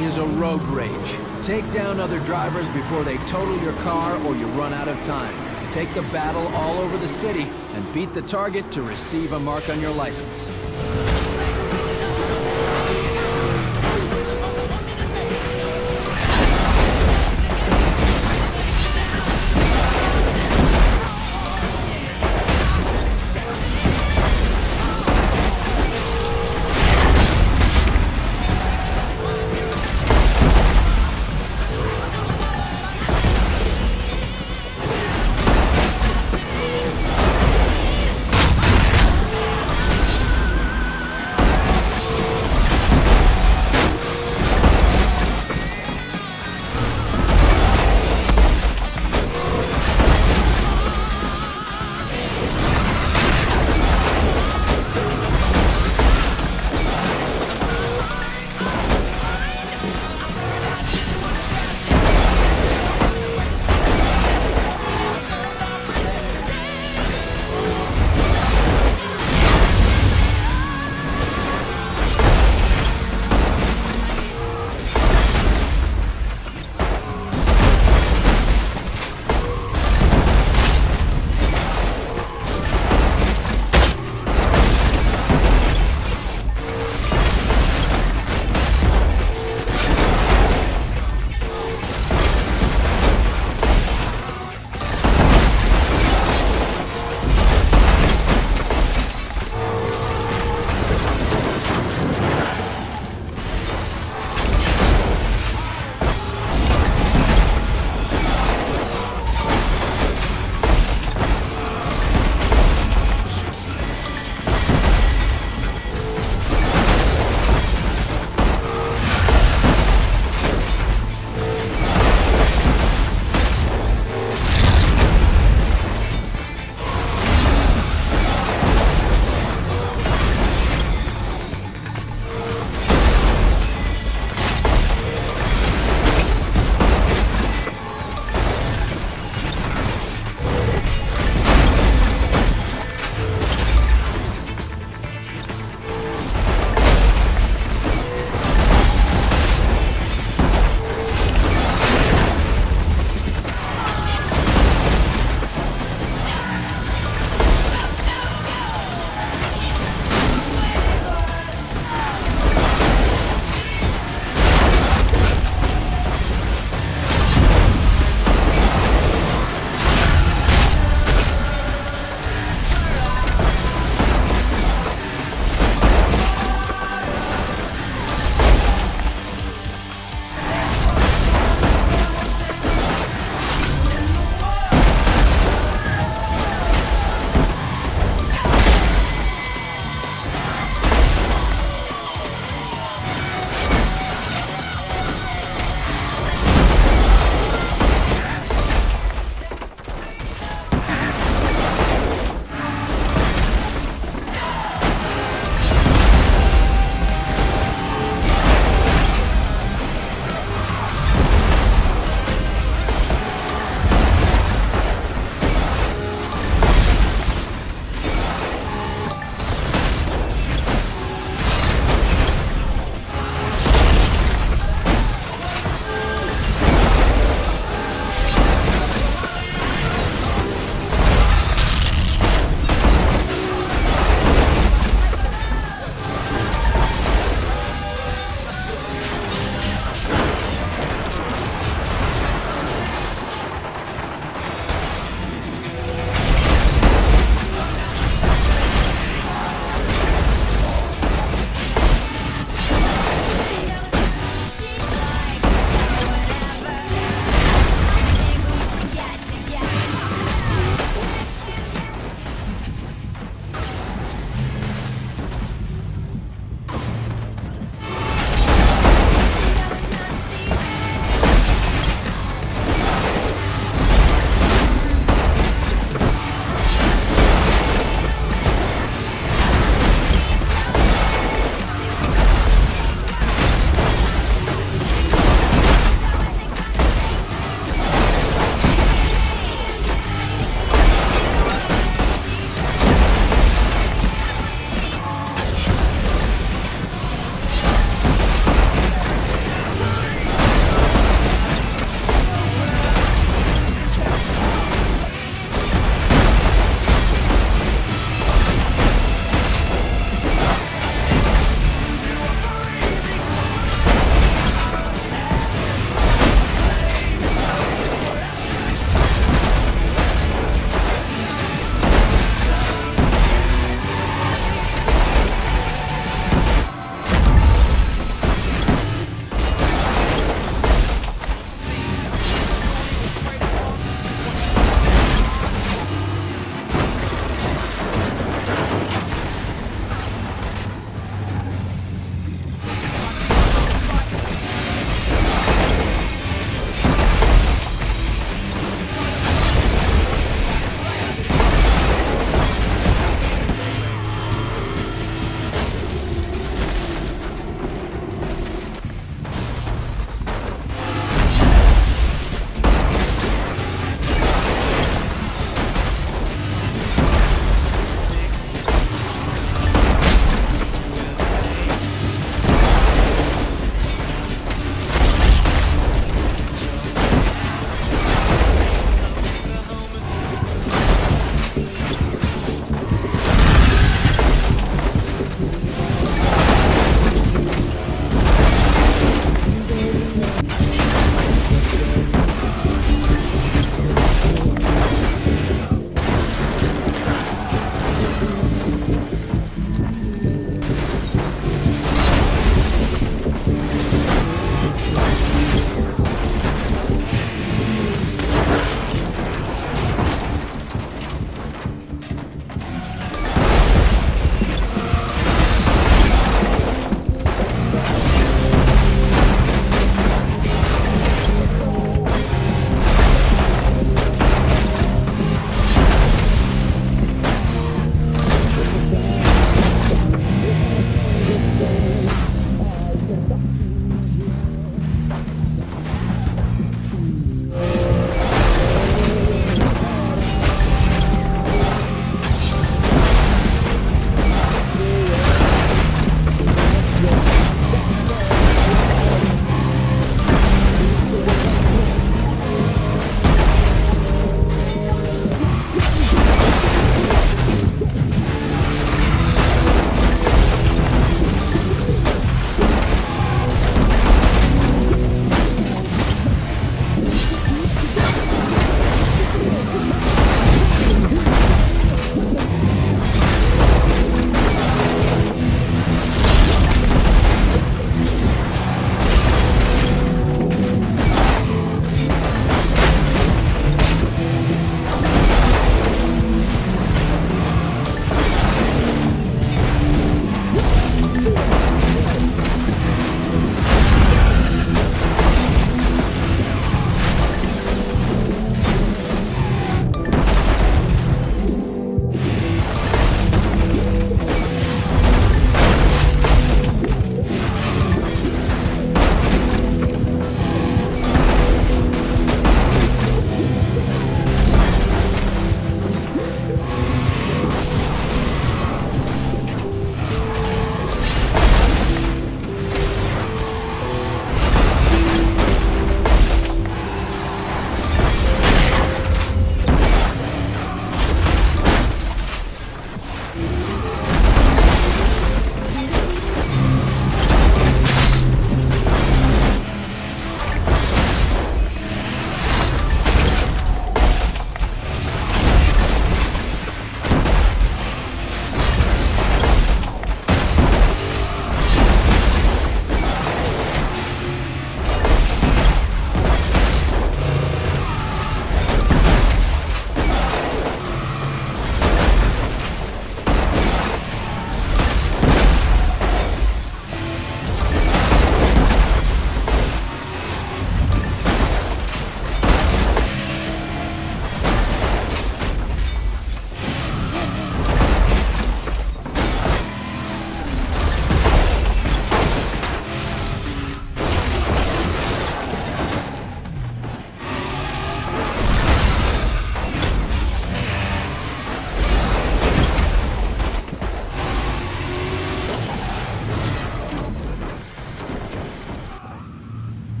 is a road rage. Take down other drivers before they total your car or you run out of time. Take the battle all over the city and beat the target to receive a mark on your license.